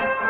Thank you.